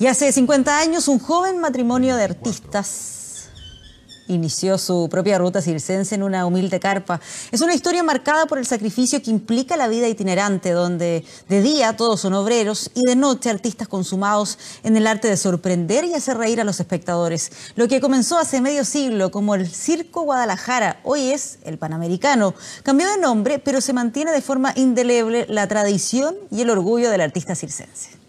Y hace 50 años, un joven matrimonio de artistas inició su propia ruta circense en una humilde carpa. Es una historia marcada por el sacrificio que implica la vida itinerante, donde de día todos son obreros y de noche artistas consumados en el arte de sorprender y hacer reír a los espectadores. Lo que comenzó hace medio siglo como el Circo Guadalajara, hoy es el Panamericano. Cambió de nombre, pero se mantiene de forma indeleble la tradición y el orgullo del artista circense.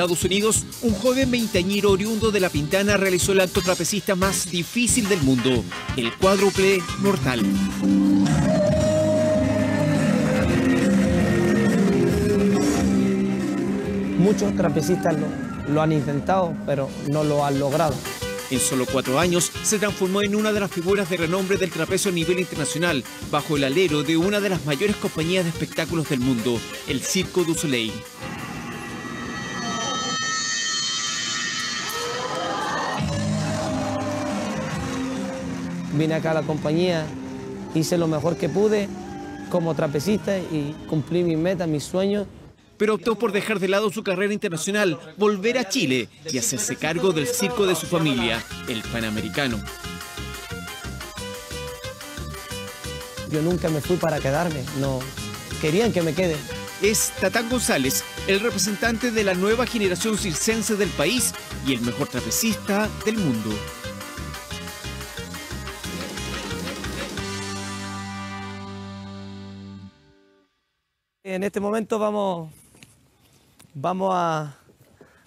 Estados Unidos, un joven veinteañero oriundo de La Pintana realizó el acto trapecista más difícil del mundo, el cuádruple mortal. Muchos trapecistas lo, lo han intentado, pero no lo han logrado. En solo cuatro años se transformó en una de las figuras de renombre del trapecio a nivel internacional, bajo el alero de una de las mayores compañías de espectáculos del mundo, el Circo du Soleil. Vine acá a la compañía, hice lo mejor que pude como trapecista y cumplí mis metas, mis sueños. Pero optó por dejar de lado su carrera internacional, volver a Chile y hacerse cargo del circo de su familia, el Panamericano. Yo nunca me fui para quedarme, no querían que me quede. Es Tatán González, el representante de la nueva generación circense del país y el mejor trapecista del mundo. En este momento vamos, vamos a,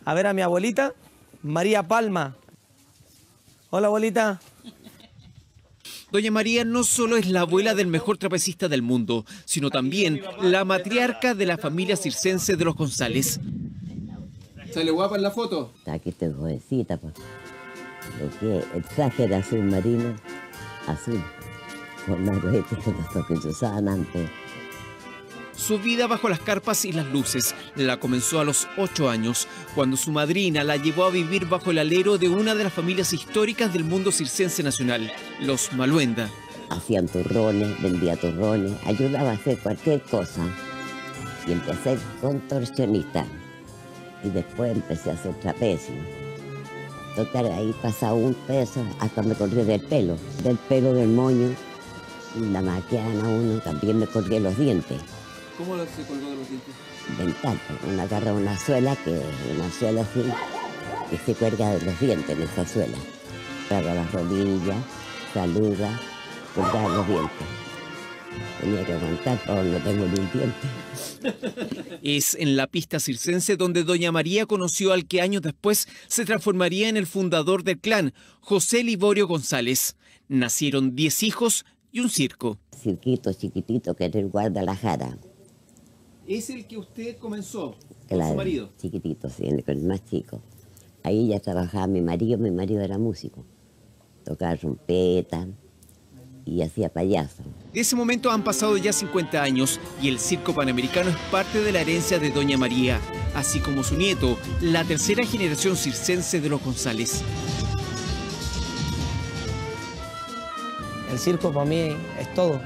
a ver a mi abuelita, María Palma. Hola, abuelita. Doña María no solo es la abuela del mejor trapecista del mundo, sino también la matriarca de la familia circense de los González. ¿Sale guapa en la foto? Aquí estoy jovencita, pues. Lo que el traje era azul marino, azul, con ruedas que se usaban antes. Su vida bajo las carpas y las luces la comenzó a los ocho años, cuando su madrina la llevó a vivir bajo el alero de una de las familias históricas del mundo circense nacional, los Maluenda. Hacían turrones, vendía turrones, ayudaba a hacer cualquier cosa. Y empecé a ser contorsionista. Y después empecé a hacer trapecio. Total, ahí pasaba un peso hasta me corría del pelo, del pelo del moño. Y la maquiana uno también me corría los dientes. ¿Cómo se colgó de los dientes? pues, una agarra una suela que una suela así que se cuelga de los dientes en esa suela. Agarra las rodillas, saluda, colgar los dientes. Tenía que aguantar, pero no tengo ni un diente. Es en la pista circense donde Doña María conoció al que años después se transformaría en el fundador del clan, José Liborio González. Nacieron 10 hijos y un circo. Cirquito chiquitito que era el Guadalajara. ¿Es el que usted comenzó Claro, chiquitito, sí, el el más chico. Ahí ya trabajaba mi marido, mi marido era músico. Tocaba trompeta y hacía payaso. De ese momento han pasado ya 50 años y el circo panamericano es parte de la herencia de Doña María, así como su nieto, la tercera generación circense de los González. El circo para mí es todo.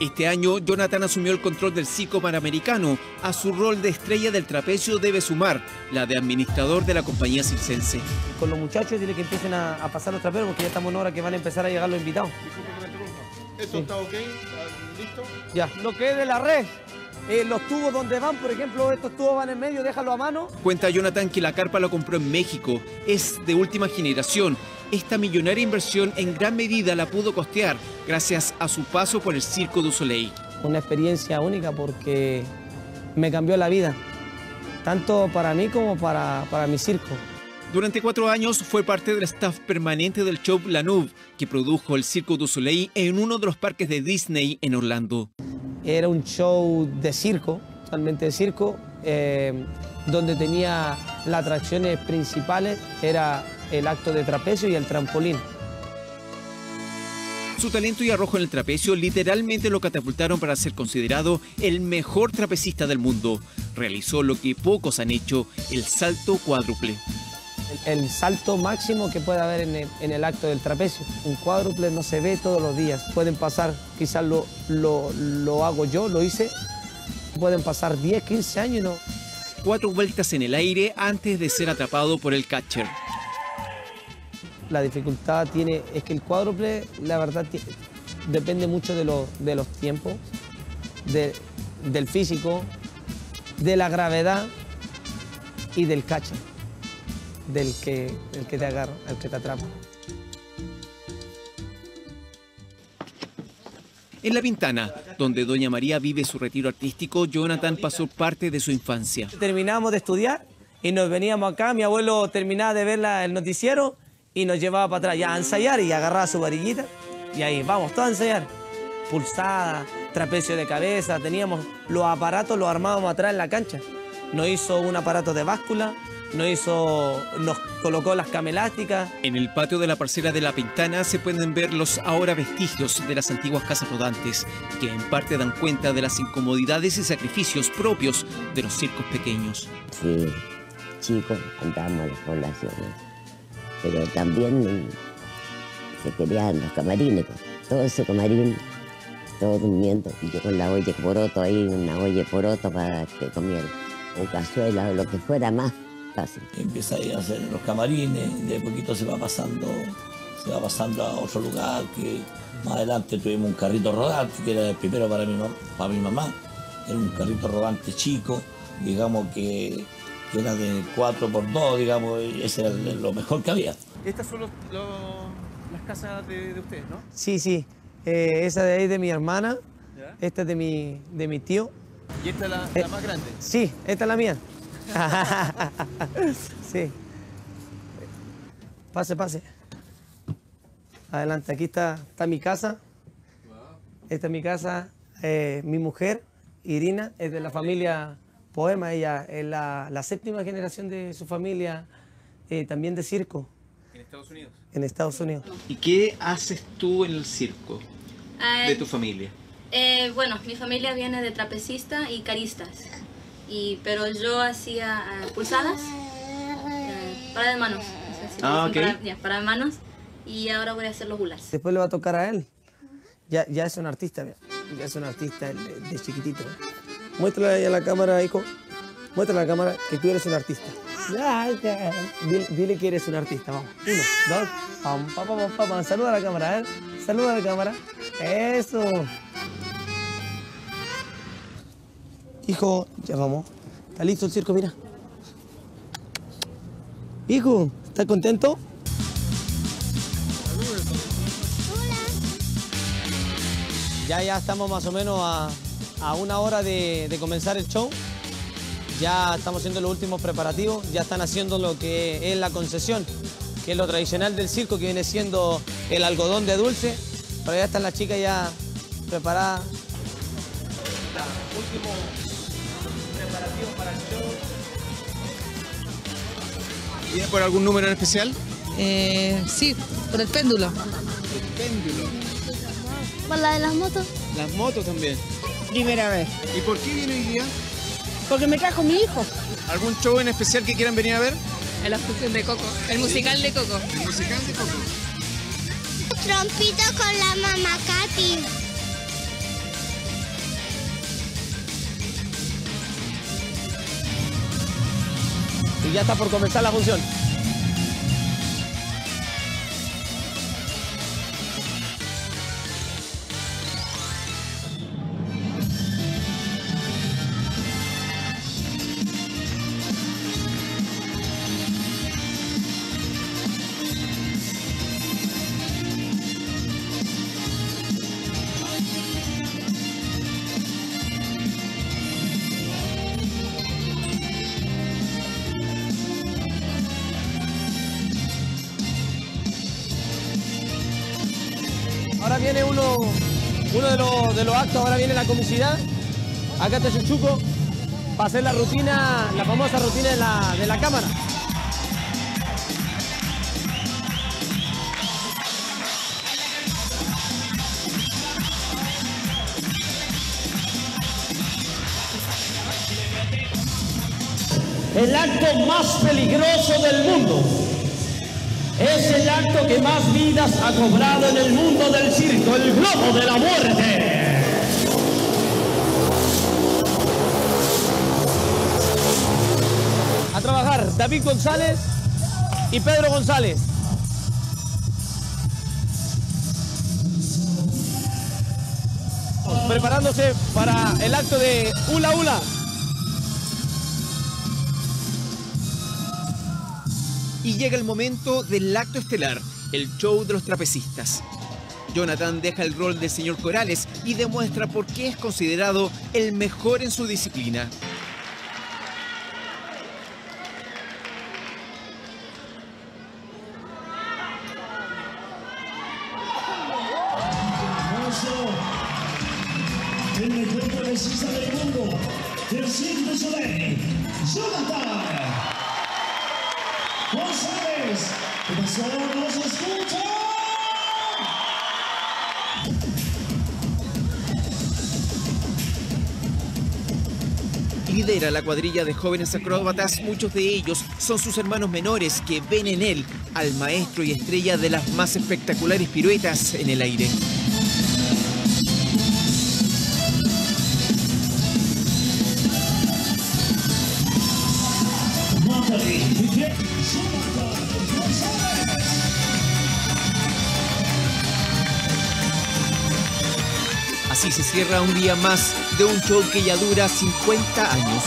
Este año, Jonathan asumió el control del circo panamericano. A su rol de estrella del trapecio debe sumar la de administrador de la compañía circense. Con los muchachos dile que empiecen a, a pasar los traperos porque ya estamos en hora que van a empezar a llegar los invitados. ¿Esto está ok? ¿Listo? Ya, lo que es de la red, eh, los tubos donde van, por ejemplo, estos tubos van en medio, déjalo a mano. Cuenta Jonathan que la carpa lo compró en México. Es de última generación. Esta millonaria inversión en gran medida la pudo costear gracias a su paso por el Circo du Soleil. Una experiencia única porque me cambió la vida, tanto para mí como para, para mi circo. Durante cuatro años fue parte del staff permanente del show La Nube, que produjo el Circo du Soleil en uno de los parques de Disney en Orlando. Era un show de circo, totalmente de circo, eh, donde tenía las atracciones principales, era el acto de trapecio y el trampolín. Su talento y arrojo en el trapecio literalmente lo catapultaron para ser considerado el mejor trapecista del mundo. Realizó lo que pocos han hecho, el salto cuádruple. El, salto máximo que puede haber en el, acto del trapecio. Un cuádruple no se ve todos los días. Pueden pasar, quizás lo, lo, lo hago yo, lo hice, pueden pasar 10, 15 años y no. Cuatro vueltas en el aire antes de ser atrapado por el catcher. La dificultad tiene, es que el cuádruple, la verdad, depende mucho de, de los tiempos, del físico, de la gravedad y del catcher, del que, el que te agarra, el que te atrapa. En La Pintana, donde Doña María vive su retiro artístico, Jonathan pasó parte de su infancia. Terminamos de estudiar y nos veníamos acá, mi abuelo terminaba de ver el noticiero y nos llevaba para atrás ya a ensayar y agarraba su varillita y ahí, vamos, todo a ensayar. Pulsada, trapecio de cabeza, teníamos los aparatos, los armábamos atrás en la cancha. Nos hizo un aparato de báscula, nos hizo, nos colocó las camelásticas. En el patio de la parcela de La Pintana se pueden ver los ahora vestigios de las antiguas casas rodantes, que en parte dan cuenta de las incomodidades y sacrificios propios de los circos pequeños. Sí, chicos, andábamos a las poblaciones, pero también se querían los camarines, todo ese camarín, todo durmiendo, y yo con la olla poroto ahí, una olla poroto para que comieran, o cazuela o lo que fuera más Empieza a hacer los camarines, de poquito se va pasando, se va pasando a otro lugar, que más adelante tuvimos un carrito rodante, que era el primero para mi, para mi mamá. Era un carrito rodante chico, digamos que, era de 4x2, digamos, y ese era lo mejor que había. Estas son las casas de, ustedes, ¿no? Sí, sí. Eh, esa de ahí de mi hermana, esta es de mi, de mi tío. ¿Y esta es la, la más grande? Sí, esta es la mía. sí. Pase, pase. Adelante, aquí está, está mi casa. Esta es mi casa. Eh, mi mujer, Irina, es de la familia Poema. Ella es la, séptima generación de su familia, eh, también de circo. ¿En Estados Unidos? En Estados Unidos. ¿Y qué haces tú en el circo de tu familia? Eh, bueno, mi familia viene de trapecista y caristas y, pero yo hacía uh, pulsadas, uh, para de manos. ah, okay. para, ya, para de manos y ahora voy a hacer los gulares. Después le va a tocar a él. Ya, ya es un artista, ya es un artista de, chiquitito. Muéstrale a la cámara, hijo. Muéstrale a la cámara que tú eres un artista. Dile, dile, que eres un artista, vamos. Uno, dos, pam, pam, pam, pam, pam. Saluda a la cámara, ¿eh? Saluda a la cámara. Eso. Hijo, ya vamos. ¿Está listo el circo? Mira. Hijo, ¿estás contento? Ya, ya estamos más o menos a, una hora de, comenzar el show. Ya estamos haciendo los últimos preparativos. Ya están haciendo lo que es la concesión, que es lo tradicional del circo, que viene siendo el algodón de dulce. Pero ya están las chicas ya preparadas. Último ¿Viene por algún número en especial? Eh, sí, por el péndulo. ¿El péndulo? ¿Por la de las motos? Las motos también. Primera vez. ¿Y por qué viene hoy día? Porque me trajo mi hijo. ¿Algún show en especial que quieran venir a ver? La función de Coco, el musical de Coco. ¿El musical de Coco? Trompito con la mamá Katy. Y ya está por comenzar la función. Ahora viene uno, uno de, los, de los actos, ahora viene la comicidad. Acá está Chuchuco para hacer la rutina, la famosa rutina de la, de la cámara. El acto más peligroso del mundo es el acto que más vidas ha cobrado en el mundo del circo, el globo de la muerte. A trabajar David González y Pedro González. Preparándose para el acto de Hula Hula. Y llega el momento del acto estelar, el show de los trapecistas. Jonathan deja el rol del señor Corales y demuestra por qué es considerado el mejor en su disciplina. González. ¿Qué pasó? ¿No se escucha? Lidera la cuadrilla de jóvenes acróbatas, muchos de ellos son sus hermanos menores que ven en él al maestro y estrella de las más espectaculares piruetas en el aire. Se cierra un día más de un show que ya dura 50 años.